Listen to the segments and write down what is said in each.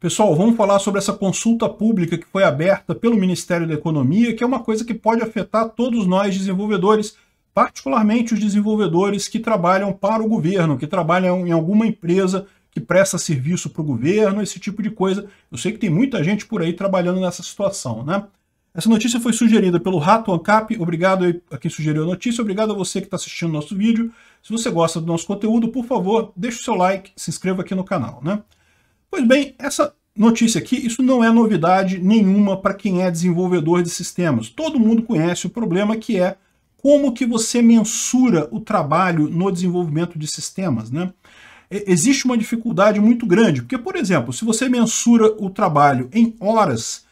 Pessoal, vamos falar sobre essa consulta pública que foi aberta pelo Ministério da Economia, que é uma coisa que pode afetar todos nós desenvolvedores, particularmente os desenvolvedores que trabalham para o governo, que trabalham em alguma empresa que presta serviço para o governo, esse tipo de coisa. Eu sei que tem muita gente por aí trabalhando nessa situação, né? Essa notícia foi sugerida pelo Rato Ancap. Obrigado a quem sugeriu a notícia, obrigado a você que está assistindo o nosso vídeo. Se você gosta do nosso conteúdo, por favor, deixe o seu like, se inscreva aqui no canal, né? Pois bem, essa notícia aqui, isso não é novidade nenhuma para quem é desenvolvedor de sistemas. Todo mundo conhece o problema que é como que você mensura o trabalho no desenvolvimento de sistemas, né? Existe uma dificuldade muito grande, porque, por exemplo, se você mensura o trabalho em horas,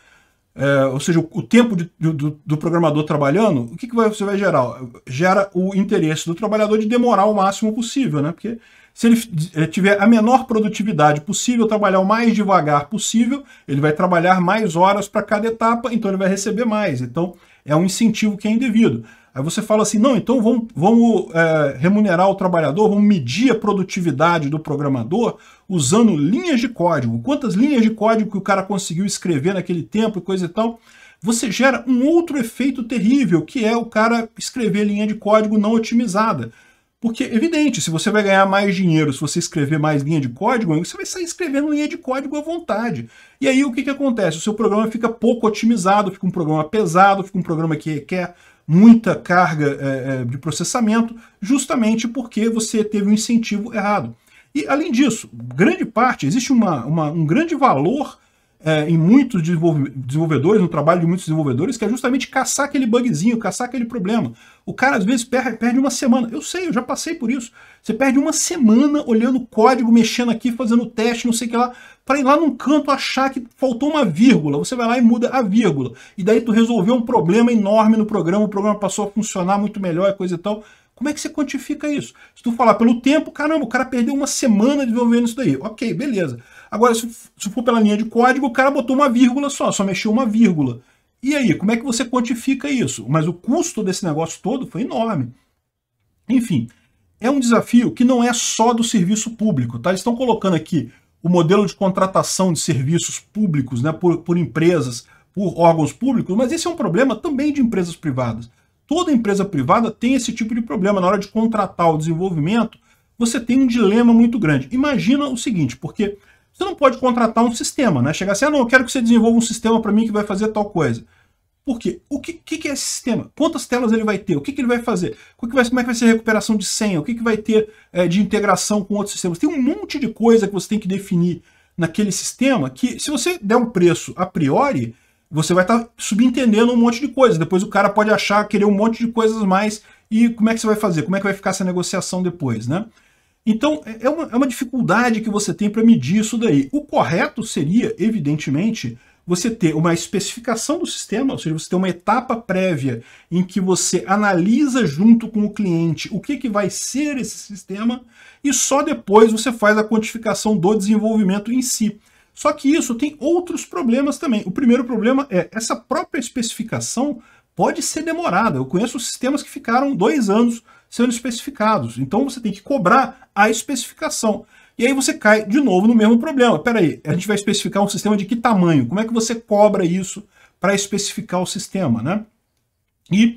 é, ou seja, o, tempo de, do, do, programador trabalhando, o que, que você vai gerar? Gera o interesse do trabalhador de demorar o máximo possível, né? Porque se ele eh, tiver a menor produtividade possível, trabalhar o mais devagar possível, ele vai trabalhar mais horas para cada etapa, então ele vai receber mais. Então é um incentivo que é indevido. Aí você fala assim, não, então vamos, vamos é, remunerar o trabalhador, vamos medir a produtividade do programador usando linhas de código. Quantas linhas de código que o cara conseguiu escrever naquele tempo e coisa e tal. Você gera um outro efeito terrível, que é o cara escrever linha de código não otimizada. Porque, evidente, se você vai ganhar mais dinheiro, se você escrever mais linha de código, você vai sair escrevendo linha de código à vontade. E aí o que, que acontece? O seu programa fica pouco otimizado, fica um programa pesado, fica um programa que requer muita carga é, de processamento, justamente porque você teve um incentivo errado. E, além disso, grande parte, existe uma, uma um grande valor é, em muitos desenvolvedores, no trabalho de muitos desenvolvedores, que é justamente caçar aquele bugzinho, caçar aquele problema. O cara às vezes perde, uma semana. Eu sei, eu já passei por isso. Você perde uma semana olhando o código, mexendo aqui, fazendo teste, não sei o que lá, para ir lá num canto achar que faltou uma vírgula. Você vai lá e muda a vírgula. E daí tu resolveu um problema enorme no programa, o programa passou a funcionar muito melhor, coisa e tal. Como é que você quantifica isso? Se tu falar pelo tempo, caramba, o cara perdeu uma semana desenvolvendo isso daí. Ok, beleza. Agora, se, se for pela linha de código, o cara botou uma vírgula só, só mexeu uma vírgula. E aí, como é que você quantifica isso? Mas o custo desse negócio todo foi enorme. Enfim, é um desafio que não é só do serviço público. Tá? Eles estão colocando aqui o modelo de contratação de serviços públicos né, por, por empresas, por órgãos públicos, mas esse é um problema também de empresas privadas. Toda empresa privada tem esse tipo de problema. Na hora de contratar o desenvolvimento, você tem um dilema muito grande. Imagina o seguinte, porque você não pode contratar um sistema, né? Chegar assim, ah, não, eu quero que você desenvolva um sistema para mim que vai fazer tal coisa. Por quê? O que, que, é esse sistema? Quantas telas ele vai ter? O que, que ele vai fazer? Como, que vai, como é que vai ser a recuperação de senha? O que, que vai ter é, de integração com outros sistemas? Tem um monte de coisa que você tem que definir naquele sistema que, se você der um preço a priori, você vai estar tá subentendendo um monte de coisa. Depois o cara pode achar, querer um monte de coisas mais. E como é que você vai fazer? Como é que vai ficar essa negociação depois, né? Então, é, é uma, é uma dificuldade que você tem para medir isso daí. O correto seria, evidentemente, você ter uma especificação do sistema, ou seja, você ter uma etapa prévia em que você analisa junto com o cliente o que, que vai ser esse sistema e só depois você faz a quantificação do desenvolvimento em si. Só que isso tem outros problemas também. O primeiro problema é essa própria especificação pode ser demorada. Eu conheço sistemas que ficaram dois anos sendo especificados. Então você tem que cobrar a especificação. E aí você cai de novo no mesmo problema. Peraí, a gente vai especificar um sistema de que tamanho? Como é que você cobra isso para especificar o sistema, né? E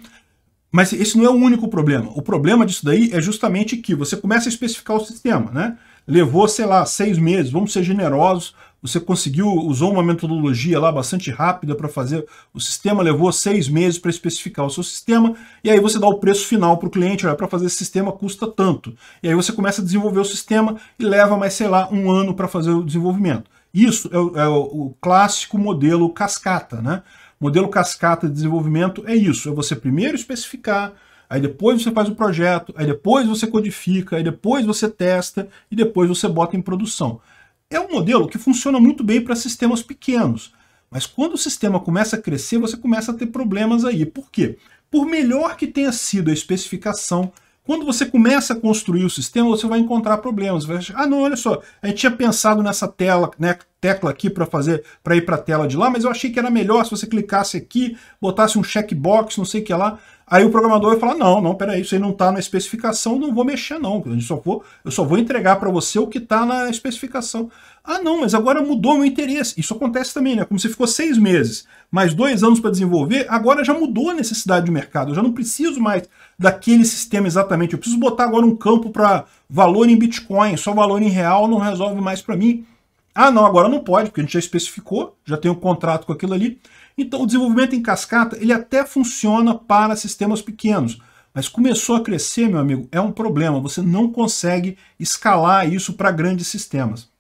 mas esse não é o único problema. O problema disso daí é justamente que você começa a especificar o sistema, né? Levou, sei lá, seis meses, vamos ser generosos, você conseguiu, usou uma metodologia lá bastante rápida para fazer, o sistema levou seis meses para especificar o seu sistema, e aí você dá o preço final para o cliente, olha, para fazer esse sistema custa tanto. E aí você começa a desenvolver o sistema e leva mais, sei lá, um ano para fazer o desenvolvimento. Isso é o, é o clássico modelo cascata, né? Modelo cascata de desenvolvimento é isso, é você primeiro especificar, aí depois você faz o projeto, aí depois você codifica, aí depois você testa e depois você bota em produção. É um modelo que funciona muito bem para sistemas pequenos, mas quando o sistema começa a crescer, você começa a ter problemas aí. Por quê? Por melhor que tenha sido a especificação, Quando você começa a construir o sistema, você vai encontrar problemas. Vai achar, ah, não, olha só, a gente tinha pensado nessa tela, né, tecla aqui para fazer para ir para a tela de lá, mas eu achei que era melhor se você clicasse aqui, botasse um checkbox, não sei o que lá. Aí o programador vai falar: não, não, peraí, isso aí não está na especificação, não vou mexer, não. Eu só vou, eu só vou entregar para você o que está na especificação. Ah, não, mas agora mudou meu interesse. Isso acontece também, né? Como você ficou seis meses, mais dois anos para desenvolver, agora já mudou a necessidade de mercado. Eu já não preciso mais daquele sistema exatamente. Eu preciso botar agora um campo para valor em Bitcoin, só valor em real não resolve mais para mim. Ah, não, agora não pode, porque a gente já especificou, já tem um contrato com aquilo ali. Então, o desenvolvimento em cascata, ele até funciona para sistemas pequenos. Mas começou a crescer, meu amigo, é um problema. Você não consegue escalar isso para grandes sistemas.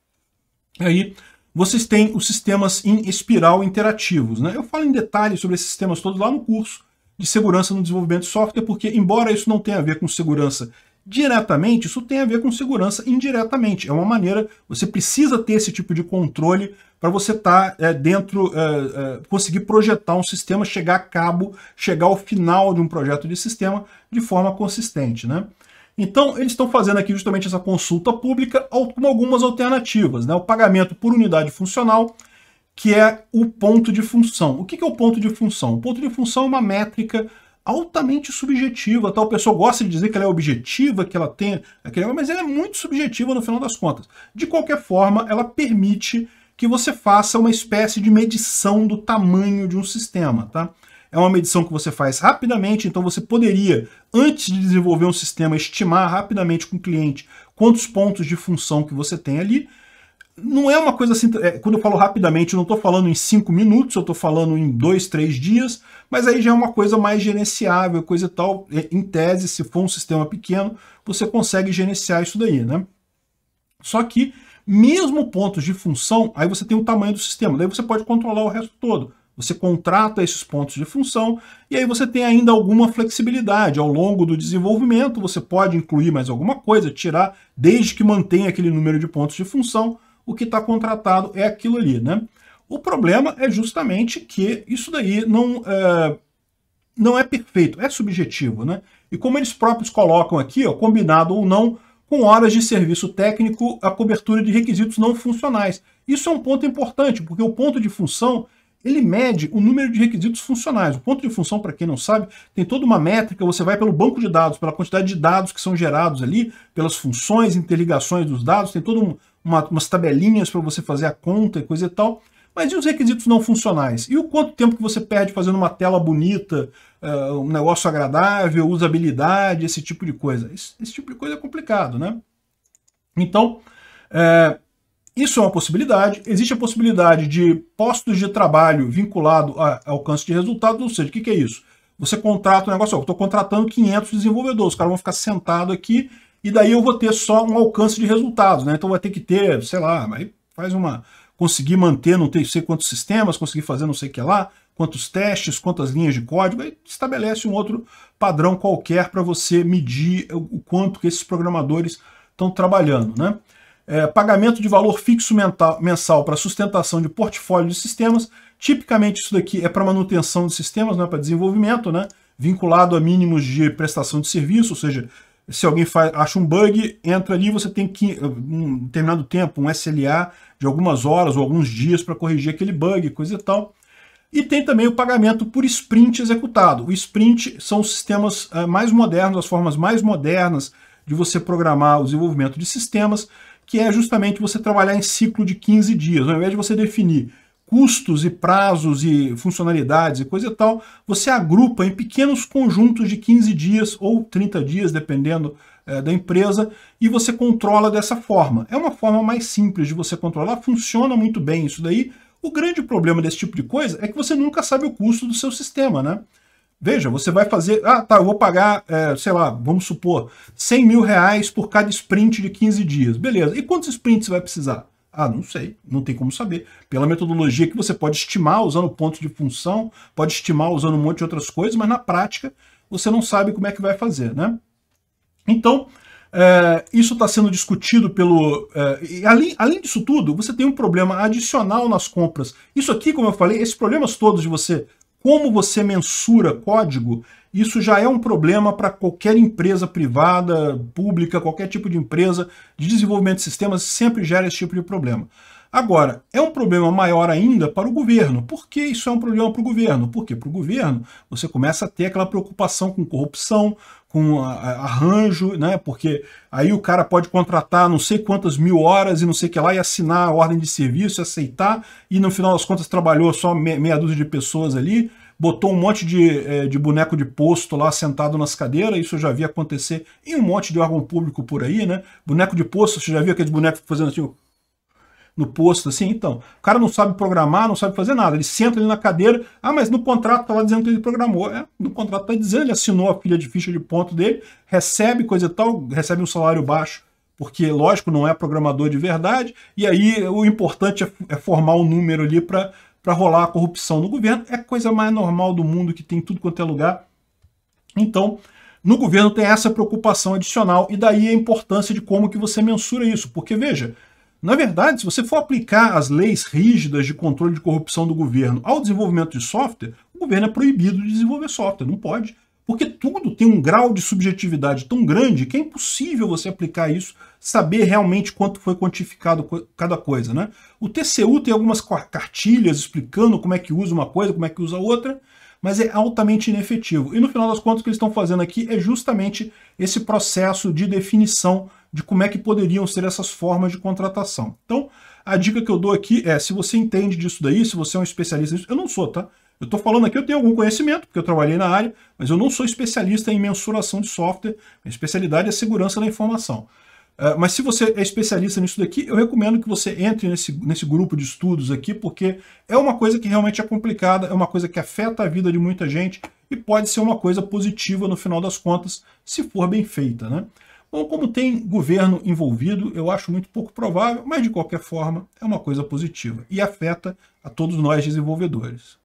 Aí vocês têm os sistemas em espiral interativos. Né? Eu falo em detalhes sobre esses sistemas todos lá no curso de segurança no desenvolvimento de software, porque embora isso não tenha a ver com segurança diretamente, isso tem a ver com segurança indiretamente. É uma maneira, você precisa ter esse tipo de controle para você estar tá, é, dentro, é, é, conseguir projetar um sistema, chegar a cabo, chegar ao final de um projeto de sistema de forma consistente. Né? Então, eles estão fazendo aqui justamente essa consulta pública com algumas alternativas. Né? O pagamento por unidade funcional, que é o ponto de função. O que é o ponto de função? O ponto de função é uma métrica altamente subjetiva. Tal pessoa gosta de dizer que ela é objetiva, que ela tem aquele, mas ela é muito subjetiva no final das contas. De qualquer forma, ela permite que você faça uma espécie de medição do tamanho de um sistema, tá? É uma medição que você faz rapidamente, então você poderia, antes de desenvolver um sistema, estimar rapidamente com o cliente quantos pontos de função que você tem ali. Não é uma coisa assim, é, quando eu falo rapidamente, eu não estou falando em cinco minutos, eu estou falando em dois, três dias, mas aí já é uma coisa mais gerenciável, coisa e tal. É, em tese, se for um sistema pequeno, você consegue gerenciar isso daí, né? Só que, mesmo pontos de função, aí você tem o tamanho do sistema, daí você pode controlar o resto todo. Você contrata esses pontos de função e aí você tem ainda alguma flexibilidade. Ao longo do desenvolvimento, você pode incluir mais alguma coisa, tirar, desde que mantenha aquele número de pontos de função, o que está contratado é aquilo ali. Né? O problema é justamente que isso daí não é, não é perfeito, é subjetivo. Né? E como eles próprios colocam aqui, ó, combinado ou não, com horas de serviço técnico, a cobertura de requisitos não funcionais. Isso é um ponto importante, porque o ponto de função ele mede o número de requisitos funcionais. O ponto de função, para quem não sabe, tem toda uma métrica, você vai pelo banco de dados, pela quantidade de dados que são gerados ali, pelas funções, interligações dos dados, tem todas uma, umas tabelinhas para você fazer a conta e coisa e tal. Mas e os requisitos não funcionais? E o quanto tempo que você perde fazendo uma tela bonita, uh, um negócio agradável, usabilidade, esse tipo de coisa? Esse, esse tipo de coisa é complicado, né? Então, é, isso é uma possibilidade. Existe a possibilidade de postos de trabalho vinculado a alcance de resultados, ou seja, o que, que é isso? Você contrata um negócio, eu estou contratando 500 desenvolvedores, os caras vão ficar sentados aqui e daí eu vou ter só um alcance de resultados, né? Então vai ter que ter, sei lá, aí faz uma. conseguir manter não sei quantos sistemas, conseguir fazer não sei o que lá, quantos testes, quantas linhas de código, aí estabelece um outro padrão qualquer para você medir o quanto que esses programadores estão trabalhando, né? É, pagamento de valor fixo mental, mensal para sustentação de portfólio de sistemas. Tipicamente isso daqui é para manutenção de sistemas, não é para desenvolvimento, né? vinculado a mínimos de prestação de serviço, ou seja, se alguém faz, acha um bug, entra ali, você tem que, um determinado tempo, um SLA de algumas horas ou alguns dias para corrigir aquele bug, coisa e tal. E tem também o pagamento por sprint executado. O sprint são os sistemas uh, mais modernos, as formas mais modernas de você programar o desenvolvimento de sistemas que é justamente você trabalhar em ciclo de 15 dias. Ao invés de você definir custos e prazos e funcionalidades e coisa e tal, você agrupa em pequenos conjuntos de 15 dias ou 30 dias, dependendo é, da empresa, e você controla dessa forma. É uma forma mais simples de você controlar, funciona muito bem isso daí. O grande problema desse tipo de coisa é que você nunca sabe o custo do seu sistema, né? Veja, você vai fazer, ah, tá, eu vou pagar, é, sei lá, vamos supor, 100 mil reais por cada sprint de 15 dias. Beleza, e quantos sprints você vai precisar? Ah, não sei, não tem como saber. Pela metodologia que você pode estimar usando pontos de função, pode estimar usando um monte de outras coisas, mas na prática você não sabe como é que vai fazer, né? Então, é, isso está sendo discutido pelo. É, e além, além disso tudo, você tem um problema adicional nas compras. Isso aqui, como eu falei, esses problemas todos de você como você mensura código, isso já é um problema para qualquer empresa privada, pública, qualquer tipo de empresa de desenvolvimento de sistemas, sempre gera esse tipo de problema. Agora, é um problema maior ainda para o governo. Por que isso é um problema para o governo? Porque para o governo você começa a ter aquela preocupação com corrupção, com arranjo, né? Porque aí o cara pode contratar não sei quantas mil horas e não sei o que lá e assinar a ordem de serviço, aceitar, e no final das contas trabalhou só meia dúzia de pessoas ali, botou um monte de, é, de boneco de posto lá sentado nas cadeiras, isso eu já vi acontecer em um monte de órgão público por aí, né? Boneco de posto, você já viu aqueles bonecos fazendo assim, no posto, assim, então. O cara não sabe programar, não sabe fazer nada. Ele senta ali na cadeira, ah, mas no contrato tá lá dizendo que ele programou. É, no contrato tá dizendo, ele assinou a filha de ficha de ponto dele, recebe coisa e tal, recebe um salário baixo, porque, lógico, não é programador de verdade, e aí o importante é, é formar um número ali para rolar a corrupção no governo. É a coisa mais normal do mundo, que tem tudo quanto é lugar. Então, no governo tem essa preocupação adicional, e daí a importância de como que você mensura isso. Porque, veja, na verdade, se você for aplicar as leis rígidas de controle de corrupção do governo ao desenvolvimento de software, o governo é proibido de desenvolver software, não pode. Porque tudo tem um grau de subjetividade tão grande que é impossível você aplicar isso, saber realmente quanto foi quantificado cada coisa. Né? O TCU tem algumas cartilhas explicando como é que usa uma coisa, como é que usa outra, mas é altamente inefetivo. E no final das contas, o que eles estão fazendo aqui é justamente esse processo de definição de como é que poderiam ser essas formas de contratação. Então, a dica que eu dou aqui é, se você entende disso daí, se você é um especialista nisso, eu não sou, tá? Eu estou falando aqui, eu tenho algum conhecimento, porque eu trabalhei na área, mas eu não sou especialista em mensuração de software, minha especialidade é segurança da informação. Uh, mas se você é especialista nisso daqui, eu recomendo que você entre nesse, nesse grupo de estudos aqui, porque é uma coisa que realmente é complicada, é uma coisa que afeta a vida de muita gente e pode ser uma coisa positiva no final das contas, se for bem feita, né? Bom, como tem governo envolvido, eu acho muito pouco provável, mas de qualquer forma é uma coisa positiva e afeta a todos nós desenvolvedores.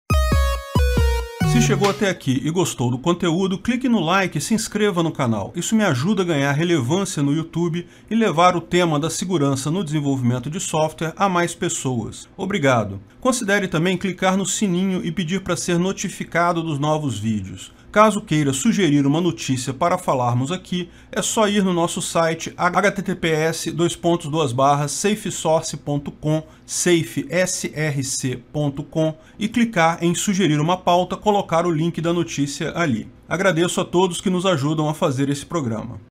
Se chegou até aqui e gostou do conteúdo, clique no like e se inscreva no canal. Isso me ajuda a ganhar relevância no YouTube e levar o tema da segurança no desenvolvimento de software a mais pessoas. Obrigado. Considere também clicar no sininho e pedir para ser notificado dos novos vídeos. Caso queira sugerir uma notícia para falarmos aqui, é só ir no nosso site https safesource.com, safesrc.com e clicar em sugerir uma pauta, colocar o link da notícia ali. Agradeço a todos que nos ajudam a fazer esse programa.